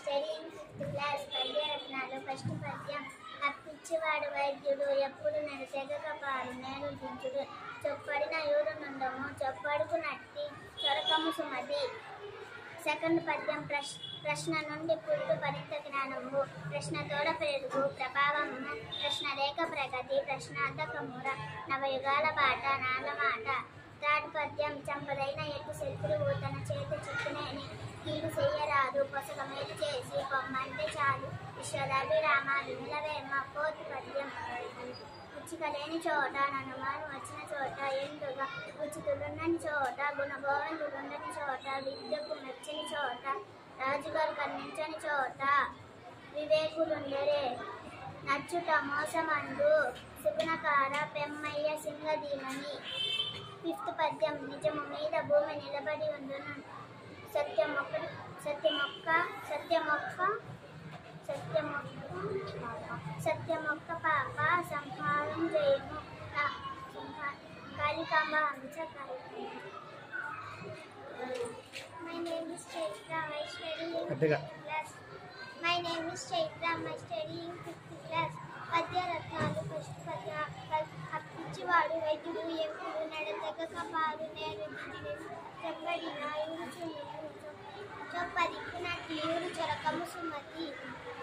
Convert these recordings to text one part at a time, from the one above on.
Studying fifth class పద్యరత్నాలు ఫస్ట్ పద్యం. అప్పిచ్చివాడు వైద్యుడు ఎప్పుడు నేను తెగకపాడు నేను దించుడు. చొప్పడిన యూరు నుండము చొప్పడుకు నట్టి చొరకము సుమతి. సెకండ్ పద్యం ప్రశ్ ప్రశ్న నుండి పుట్టు పరిత జ్ఞానము. ప్రశ్న తోడ పెరుగు ప్రభావము ప్రశ్న రేఖ ప్రగతి ప్రశ్నార్థకముర నవయుగాల బాట నాల మాట థర్డ్ పద్యం చంపదైన ఎక్కువ శత్రువు తన చేత చిక్కునేని చెయ్యరాదు చేసి పొమ్మంటే చాలు. విశ్వదాభిరామ వినులవేమ ఫోర్త్ పద్యం ఉచికలేని చోట ననుమాను వచ్చిన చోట ఎందుగా ఉచితులున్నని చోట గుణభోవంతులున్నని చోట విద్యకు మెచ్చని చోట రాజుగారు కన్నించని చోట వివేకులుండరే నచ్చుట మోసమందు సుగుణకార పెమ్మయ్య సింగదీమని ఫిఫ్త్ పద్యం నిజము మీద భూమి నిలబడి ఉండును. సత్యమొక్క సత్యమొక్క సత్యమొక్క సత్యమొక్క సత్యమొక్క పాప సంహారం చేయము. కాళికాంబ అంశ my name is Chaitra my study. Class my name is Chaitra my study fifth class పద్యరత్నాలు first పద్య అప్పించివాడు వైద్యుడు ఎప్పుడు నడతెగక పారు నేను చెప్పడిన చొప్పదిక్కు నటి ఊరు చొరకము సుమతి.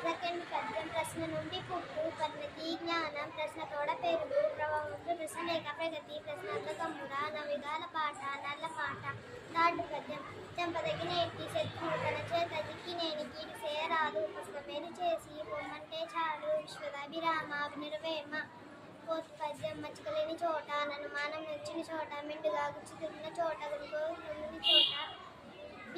సెకండ్ పద్యం ప్రశ్న నుండి పుట్టు పరిణతి జ్ఞానం ప్రశ్న తోడ పెరుగు ప్రభావంతో ప్రశ్న లేక ప్రగతి ప్రశ్నార్థకముర నవిగాల పాట నల్ల పాట థర్డ్ పద్యం చెంపదగిన శత్రువు తన చేత దిక్కినేని సేరాలు చేయరాదు పుస్తకమేలు చేసి పొమ్మంటే చాలు విశ్వదాభిరామ నిర్వేమ కోతి పద్యం మచ్చకలేని చోట అనుమానం నచ్చిన చోట మెండుగా గుచ్చుతున్న చోట గురుగోని చోట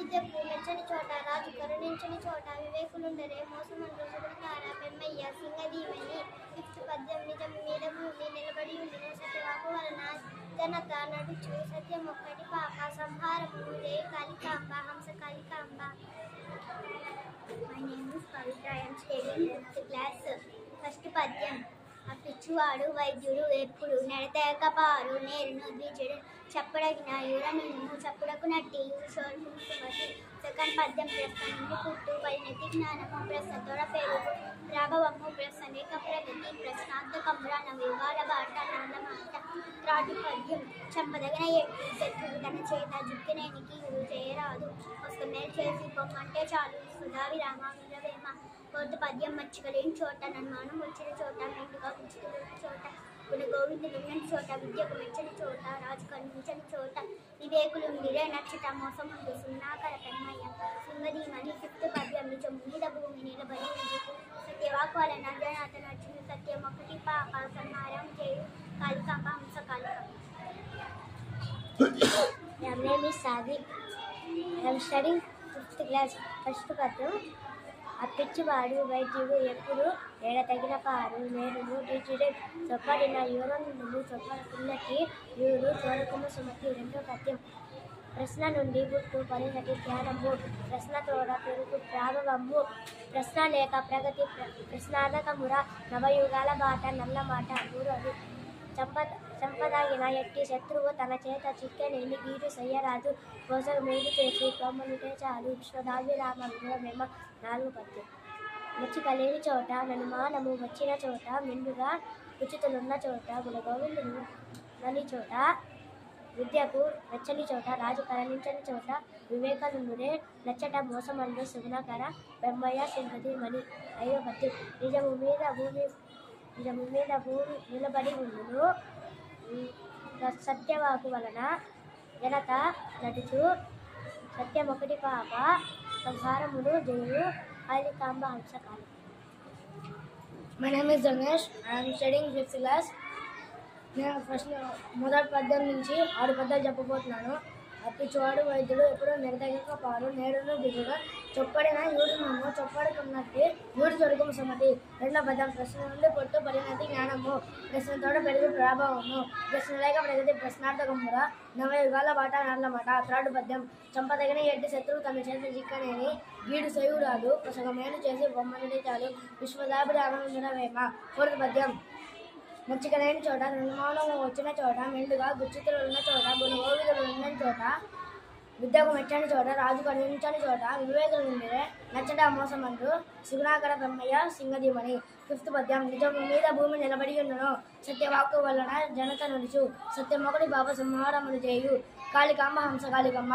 విద్యకు మెచ్చని చోట రాజు కరుణించని చోట వివేకులుండరే. మోసమంటూ సుగుణకార పెమ్మయ్య సింగదీవని ఫిఫ్త్ పద్యం నిజం మీద భూమి నిలబడి ఉండిన సత్యవాకు వలన జనత నడుచు. సత్యం ఒక్కటి పాప సంహారము రే కాళికాంబ హంస Kalikamba. My name is Pavitra I'm studying fifth class first పద్యం. వచ్చువాడు వైద్యుడు ఎప్పుడు నడతేక పారు నేరును ద్విజుడు చెప్పడగిన యురను చప్పుడకు నట్టి సెకండ్ పద్యం ప్రశ్న పుట్టు పరిణతి జ్ఞానము ప్రశ్న పేరు రాఘవము ప్రశ్న ప్రగతి ప్రగతి ప్రశ్నార్థకముర నవిగాల బాట నాన్న త్రాటు పద్యం చంపదగిన ఎట్టి శత్రువు తన చేత జుక్కినేనికి యురు చేయరాదు ఒక మేలు చేసి పొమ్మంటే చాలు సుధావి రామ కొద్ది పద్యం మర్చికలేని చోట నన్మానం వచ్చిన చోట మెండుగా ఉంచుతున్న చోట గుణ గోవిందులు ఉన్నని చోట విద్యకు మెచ్చని చోట రాజు కనిపించని చోట వివేకులు మీరే నచ్చట మోసం ఉంది సున్నాకర పెమ్మయ్య సింగదీమని ఫిఫ్త్ పద్యం నిజం మీద భూమి నిలబడి ఉంది సత్యవాకు వలన జనాత నచ్చిన సత్యం ఒకటి పాప సంహారం చేయు కాళికాంబ హంస Kalikamba My name is Sadik. I am studying class. అప్పిచ్చివాడు వైద్యుడు ఎప్పుడు ఏడ తగిన పారు నేను టీచుడే చొప్పడిన యూరను చొప్పడ పిల్లకి యూరు చోరకము సుమతి రెండో పద్యం ప్రశ్న నుండి గుట్టు పరిణతి జ్ఞానము ప్రశ్న తోడ పెరుగు ప్రాభవము ప్రశ్న లేక ప్రగతి ప్ర- ప్రశ్నార్థకముర నవయుగాల బాట నల్ల మాట మూడోది చంప చంపదాగిన ఎట్టి శత్రువు తన చేత చిక్కెనేని గీటు చెయ్యరాదు కోసం మేలు చేసి కొమ్మలుంటే చాలు విశ్వదాభిరామ విగ్రహమేమ నాలుగు పద్యం. మచ్చిక లేని చోట ననుమానము వచ్చిన చోట మెండుగా ఉచితులున్న చోట గుణగోవిందులు నని చోట విద్యకు వెచ్చని చోట రాజు కరణించని చోట వివేకానందుడే నచ్చట మోసమందు సుగుణకర బ్రహ్మయ్య సింహతి మణి అయ్యో పద్యం. నిజము మీద భూమి నిజము మీద భూమి నిలబడి ఉండును. సత్యవాకు వలన జనత నటుచు సత్యం ఒకటి పాప సంహారములు జయులు కాళికాంబ హంసకాలి My name is Ganesh. I am studying fifth class. నేను ఫస్ట్ మొదటి పద్యం నుంచి ఆరు పద్యాలు చెప్పబోతున్నాను అప్పిచ్చివాడు వైద్యుడు ఎప్పుడో నిరదగక పారు నేడును దిగుగా చొప్పడిన యూడు నమ్ము చొప్పడుకున్నట్టు యూడు దొరకము సమతి. రెండో పద్యం ప్రశ్న నుండి పొట్టు పరిణతి జ్ఞానము. ప్రశ్నతోడ పెరుగు ప్రభావము. ప్రశ్న లేక ప్రగతి ప్రశ్నార్థకముర. నవయుగాల బాట నల్ల మాట. త్రాడు పద్యం. చంపదగిన ఎట్టి శత్రువు తన చేత చిక్కనేని. గీడు సయురాలు. ప్రసంగమేలు చేసి బొమ్మనుడి చాలు. విశ్వదాభిరామేమ ఫోర్త్ పద్యం. ముచ్చికలైన చోట నిర్మాణం వచ్చిన చోట మెండుగా గుచ్చితులు ఉన్న చోట గుణగోవిధులు ఉన్న చోట విద్యకు మెచ్చని చోట రాజు కనిపించని చోట వివేకులు నుండి నచ్చట మోసమంటూ అంటూ సుగుణాకర బ్రహ్మయ్య సింగదీమణి ఫిఫ్త్ పద్యం నిజం మీద భూమి నిలబడి ఉన్నను. సత్యవాక్కు వలన జనత నుడుచు సత్యమొకటి బాబా సంహారములు చేయు. కాళికాంబ హంస కాళికమ్మ